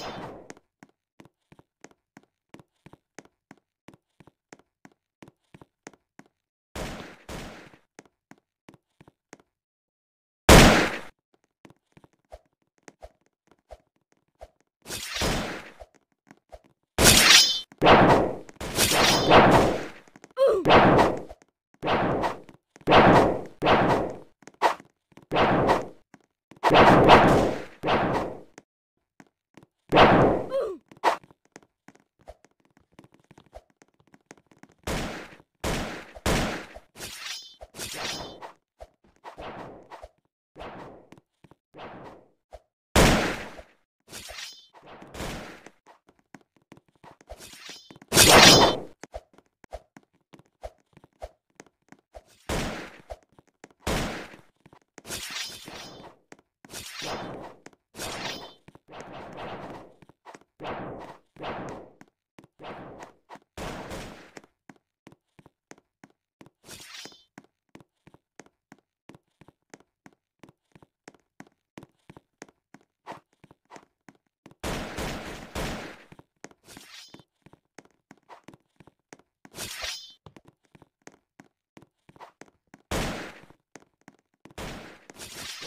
you.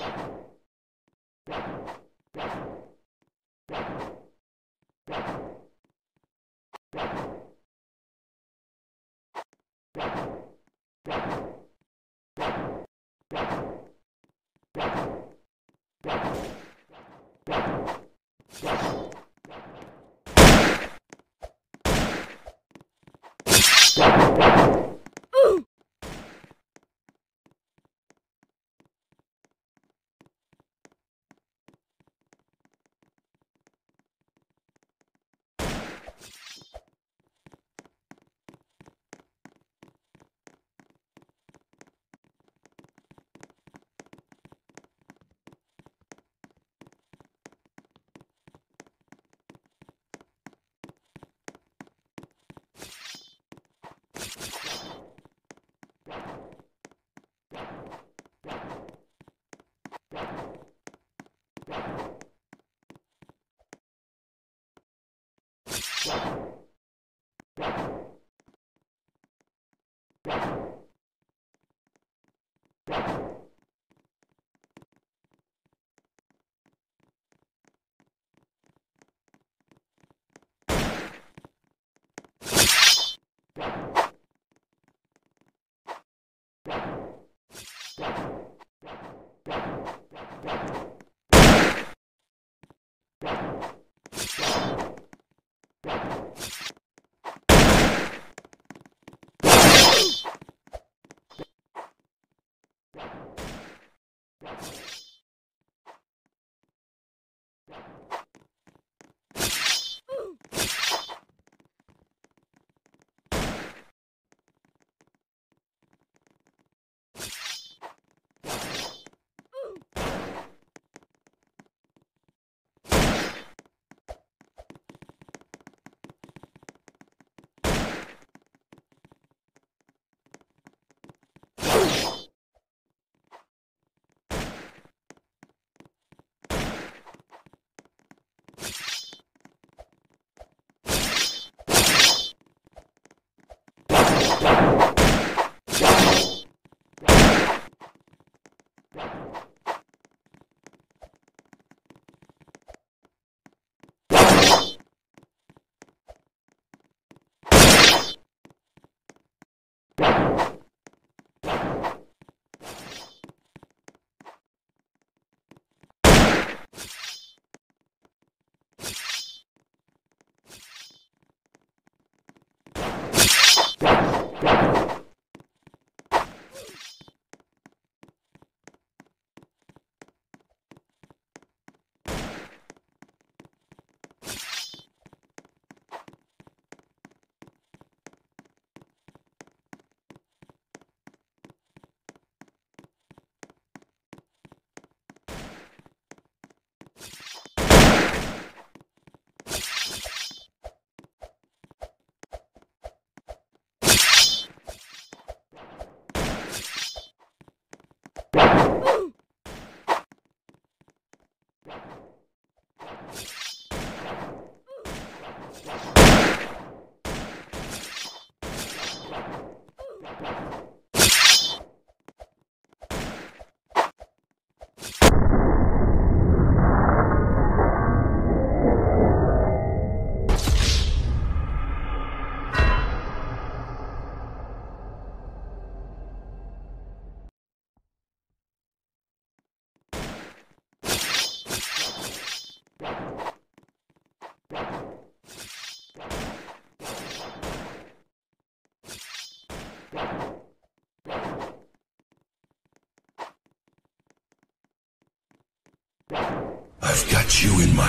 Thank you.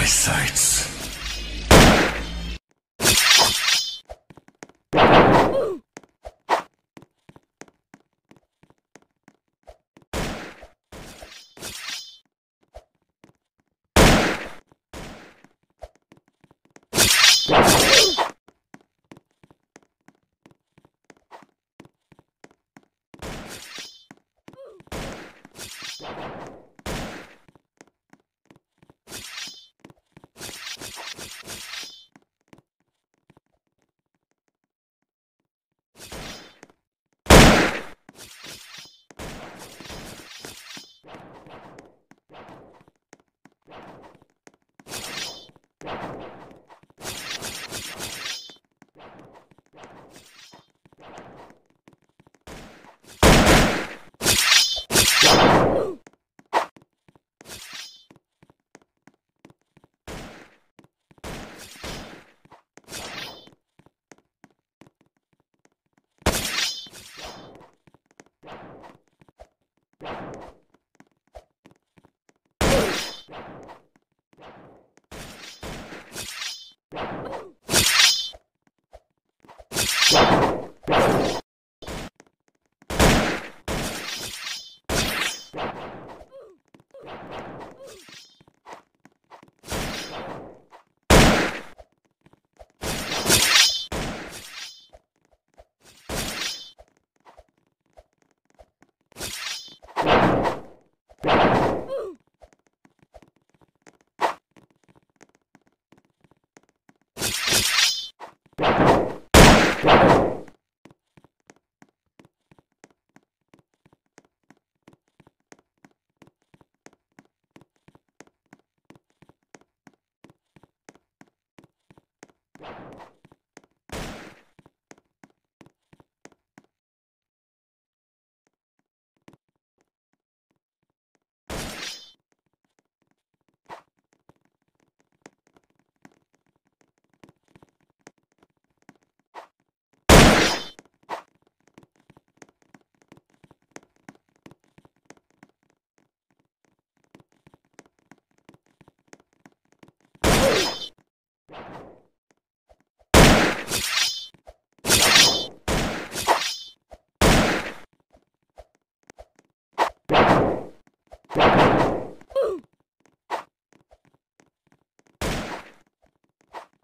My sights.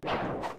Get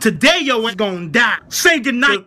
Today yo ain't gonna die. Say goodnight.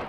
you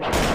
you.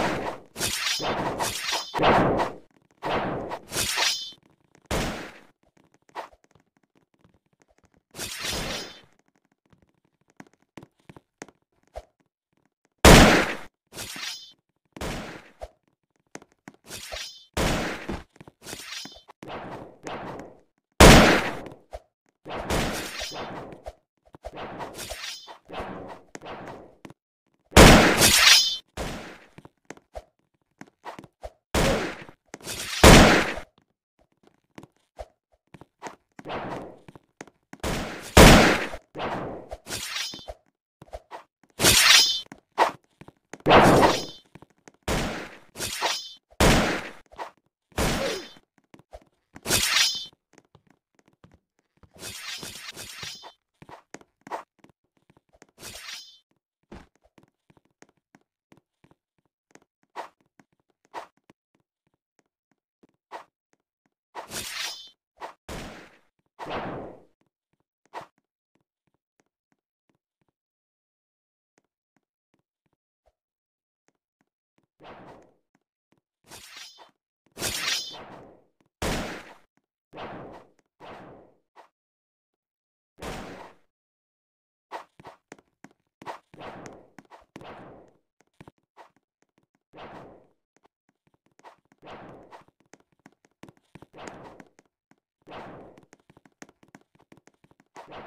Thank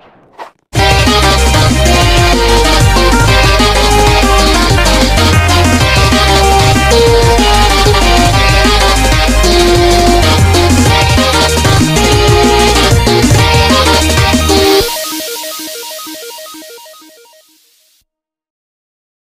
you